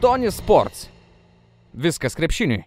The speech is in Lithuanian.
Tony Sports. Viskas krepšiniui.